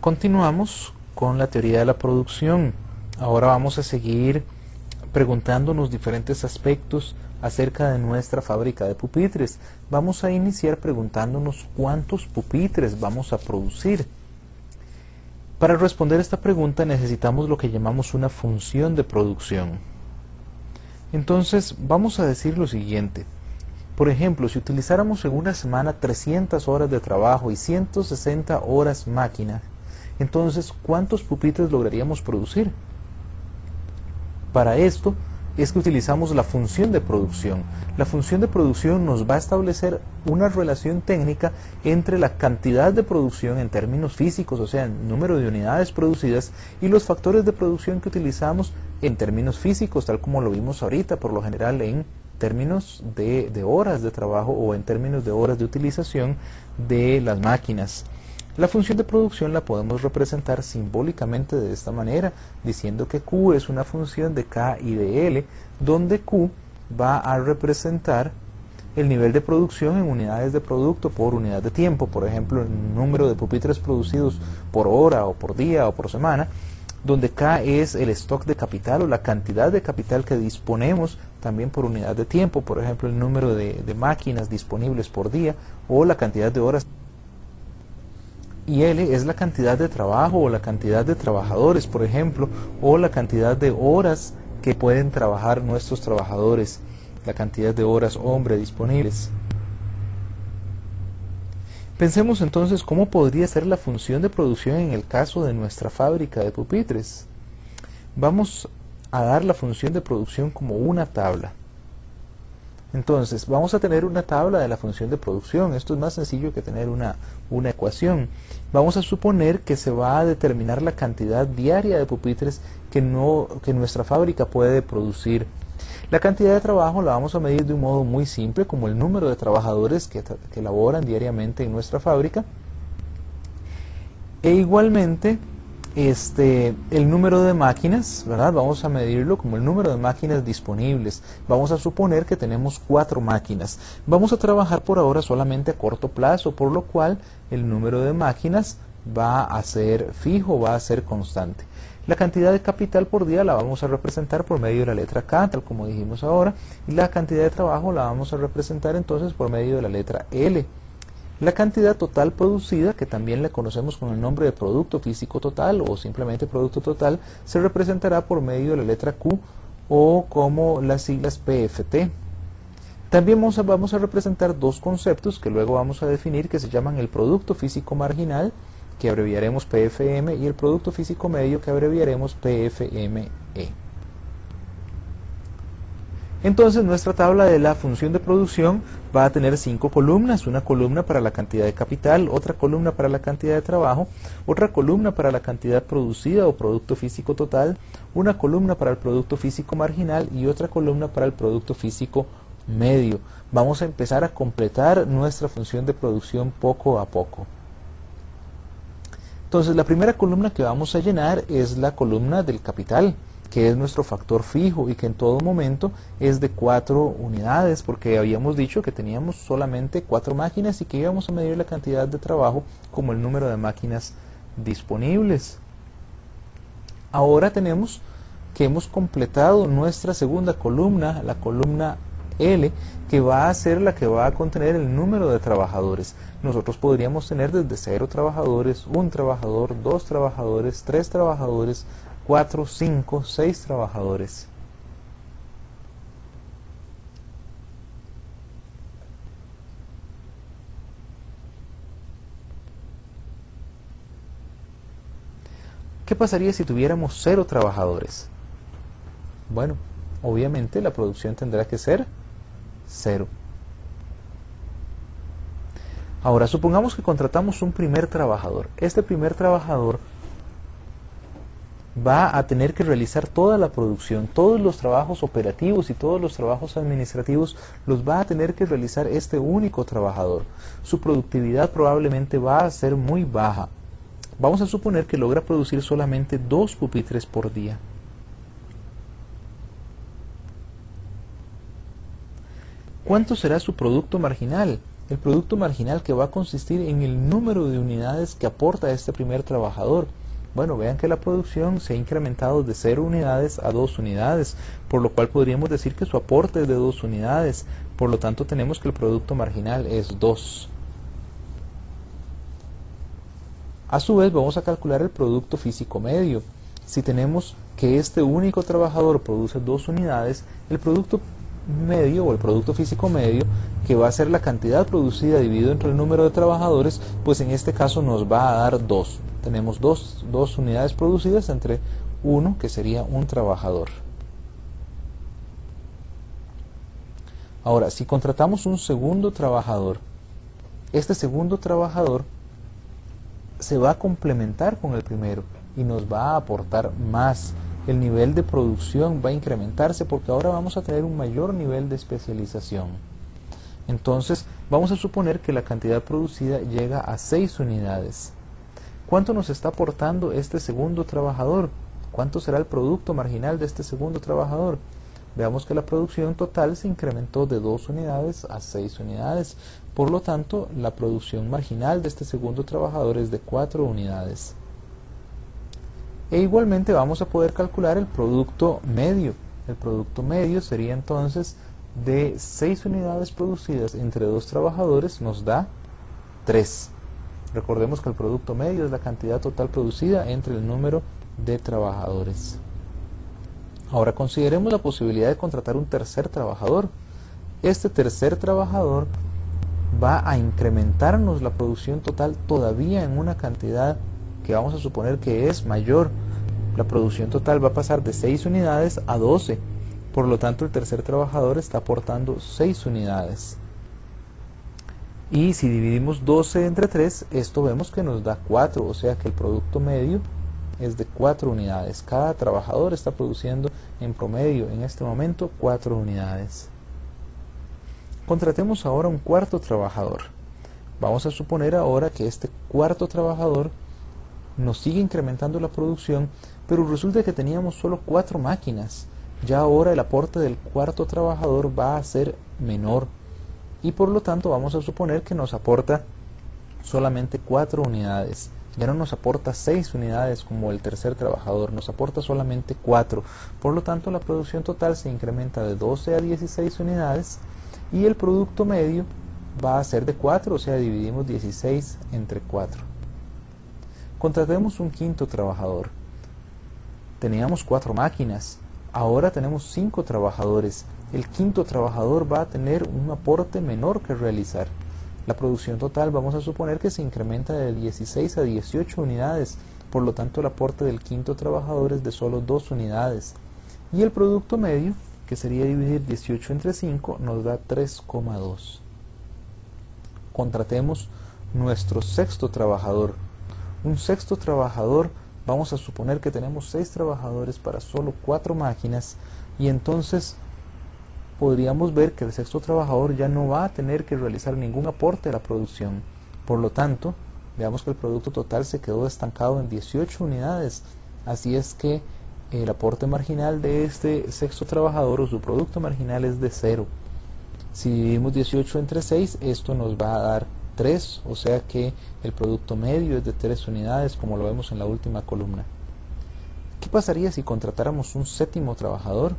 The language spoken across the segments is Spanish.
Continuamos con la teoría de la producción. Ahora vamos a seguir preguntándonos diferentes aspectos acerca de nuestra fábrica de pupitres. Vamos a iniciar preguntándonos cuántos pupitres vamos a producir. Para responder esta pregunta necesitamos lo que llamamos una función de producción. Entonces vamos a decir lo siguiente. Por ejemplo, si utilizáramos en una semana 300 horas de trabajo y 160 horas máquina, entonces ¿cuántos pupitres lograríamos producir? Para esto es que utilizamos la función de producción. La función de producción nos va a establecer una relación técnica entre la cantidad de producción en términos físicos, o sea, el número de unidades producidas, y los factores de producción que utilizamos en términos físicos, tal como lo vimos ahorita, por lo general en términos de, de horas de trabajo o en términos de horas de utilización de las máquinas. La función de producción la podemos representar simbólicamente de esta manera, diciendo que Q es una función de K y de L, donde Q va a representar el nivel de producción en unidades de producto por unidad de tiempo, por ejemplo, el número de pupitres producidos por hora o por día o por semana, donde K es el stock de capital o la cantidad de capital que disponemos también por unidad de tiempo, por ejemplo, el número de, máquinas disponibles por día o la cantidad de horas y L es la cantidad de trabajo o la cantidad de trabajadores, por ejemplo, o la cantidad de horas que pueden trabajar nuestros trabajadores, la cantidad de horas hombre disponibles. Pensemos entonces cómo podría ser la función de producción en el caso de nuestra fábrica de pupitres. Vamos a dar la función de producción como una tabla. Entonces, vamos a tener una tabla de la función de producción. Esto es más sencillo que tener una, una ecuación. Vamos a suponer que se va a determinar la cantidad diaria de pupitres que, no, que nuestra fábrica puede producir. La cantidad de trabajo la vamos a medir de un modo muy simple, como el número de trabajadores que, que laboran diariamente en nuestra fábrica. E igualmente, este, el número de máquinas, ¿verdad? Vamos a medirlo como el número de máquinas disponibles. Vamos a suponer que tenemos cuatro máquinas. Vamos a trabajar por ahora solamente a corto plazo, por lo cual el número de máquinas va a ser fijo, va a ser constante. La cantidad de capital por día la vamos a representar por medio de la letra K, tal como dijimos ahora, y la cantidad de trabajo la vamos a representar entonces por medio de la letra L. La cantidad total producida, que también le conocemos con el nombre de producto físico total o simplemente producto total, se representará por medio de la letra Q o como las siglas PFT. También vamos a, vamos a representar dos conceptos que luego vamos a definir que se llaman el producto físico marginal, que abreviaremos PFM, y el producto físico medio, que abreviaremos PFME. Entonces nuestra tabla de la función de producción va a tener cinco columnas, una columna para la cantidad de capital, otra columna para la cantidad de trabajo, otra columna para la cantidad producida o producto físico total, una columna para el producto físico marginal y otra columna para el producto físico medio. Vamos a empezar a completar nuestra función de producción poco a poco. Entonces la primera columna que vamos a llenar es la columna del capital que es nuestro factor fijo y que en todo momento es de cuatro unidades, porque habíamos dicho que teníamos solamente cuatro máquinas y que íbamos a medir la cantidad de trabajo como el número de máquinas disponibles. Ahora tenemos que hemos completado nuestra segunda columna, la columna L, que va a ser la que va a contener el número de trabajadores. Nosotros podríamos tener desde cero trabajadores, un trabajador, dos trabajadores, tres trabajadores, 4, 5, 6 trabajadores. ¿Qué pasaría si tuviéramos cero trabajadores? Bueno, obviamente la producción tendrá que ser cero. Ahora, supongamos que contratamos un primer trabajador. Este primer trabajador va a tener que realizar toda la producción, todos los trabajos operativos y todos los trabajos administrativos los va a tener que realizar este único trabajador. Su productividad probablemente va a ser muy baja. Vamos a suponer que logra producir solamente dos pupitres por día. ¿Cuánto será su producto marginal? el producto marginal que va a consistir en el número de unidades que aporta este primer trabajador. Bueno, vean que la producción se ha incrementado de 0 unidades a 2 unidades, por lo cual podríamos decir que su aporte es de 2 unidades, por lo tanto tenemos que el producto marginal es 2. A su vez vamos a calcular el producto físico medio. Si tenemos que este único trabajador produce 2 unidades, el producto medio o el producto físico medio, que va a ser la cantidad producida dividido entre el número de trabajadores, pues en este caso nos va a dar 2. Tenemos dos, dos unidades producidas entre uno, que sería un trabajador. Ahora, si contratamos un segundo trabajador, este segundo trabajador se va a complementar con el primero y nos va a aportar más el nivel de producción va a incrementarse porque ahora vamos a tener un mayor nivel de especialización. Entonces, vamos a suponer que la cantidad producida llega a 6 unidades. ¿Cuánto nos está aportando este segundo trabajador? ¿Cuánto será el producto marginal de este segundo trabajador? Veamos que la producción total se incrementó de 2 unidades a 6 unidades. Por lo tanto, la producción marginal de este segundo trabajador es de 4 unidades. E igualmente vamos a poder calcular el producto medio. El producto medio sería entonces de 6 unidades producidas entre dos trabajadores nos da 3. Recordemos que el producto medio es la cantidad total producida entre el número de trabajadores. Ahora consideremos la posibilidad de contratar un tercer trabajador. Este tercer trabajador va a incrementarnos la producción total todavía en una cantidad que vamos a suponer que es mayor, la producción total va a pasar de 6 unidades a 12. Por lo tanto, el tercer trabajador está aportando 6 unidades. Y si dividimos 12 entre 3, esto vemos que nos da 4, o sea que el producto medio es de 4 unidades. Cada trabajador está produciendo en promedio en este momento 4 unidades. Contratemos ahora un cuarto trabajador. Vamos a suponer ahora que este cuarto trabajador nos sigue incrementando la producción, pero resulta que teníamos solo cuatro máquinas. Ya ahora el aporte del cuarto trabajador va a ser menor y por lo tanto vamos a suponer que nos aporta solamente cuatro unidades. Ya no nos aporta seis unidades como el tercer trabajador, nos aporta solamente cuatro. Por lo tanto la producción total se incrementa de 12 a 16 unidades y el producto medio va a ser de 4, o sea, dividimos 16 entre 4. Contratemos un quinto trabajador. Teníamos cuatro máquinas, ahora tenemos cinco trabajadores. El quinto trabajador va a tener un aporte menor que realizar. La producción total vamos a suponer que se incrementa de 16 a 18 unidades, por lo tanto el aporte del quinto trabajador es de solo 2 unidades. Y el producto medio, que sería dividir 18 entre 5, nos da 3,2. Contratemos nuestro sexto trabajador un sexto trabajador, vamos a suponer que tenemos seis trabajadores para solo cuatro máquinas y entonces podríamos ver que el sexto trabajador ya no va a tener que realizar ningún aporte a la producción. Por lo tanto, veamos que el producto total se quedó estancado en 18 unidades. Así es que el aporte marginal de este sexto trabajador o su producto marginal es de cero. Si dividimos 18 entre 6, esto nos va a dar 3, o sea que el producto medio es de 3 unidades, como lo vemos en la última columna. ¿Qué pasaría si contratáramos un séptimo trabajador?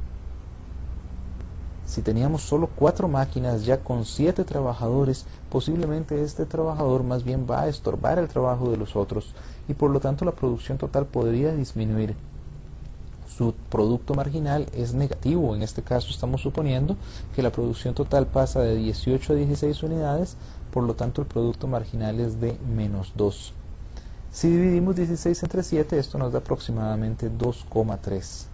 Si teníamos solo 4 máquinas ya con 7 trabajadores, posiblemente este trabajador más bien va a estorbar el trabajo de los otros y por lo tanto la producción total podría disminuir su producto marginal es negativo. En este caso estamos suponiendo que la producción total pasa de 18 a 16 unidades, por lo tanto el producto marginal es de menos 2. Si dividimos 16 entre 7, esto nos da aproximadamente 2,3.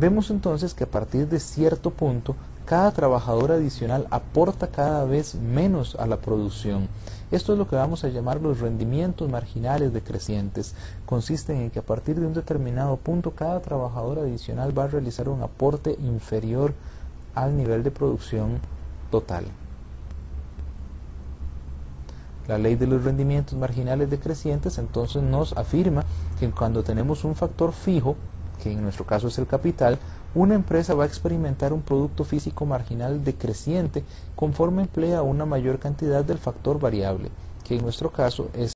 Vemos entonces que a partir de cierto punto, cada trabajador adicional aporta cada vez menos a la producción. Esto es lo que vamos a llamar los rendimientos marginales decrecientes. Consisten en que a partir de un determinado punto cada trabajador adicional va a realizar un aporte inferior al nivel de producción total. La ley de los rendimientos marginales decrecientes entonces nos afirma que cuando tenemos un factor fijo, que en nuestro caso es el capital, una empresa va a experimentar un producto físico marginal decreciente conforme emplea una mayor cantidad del factor variable, que en nuestro caso es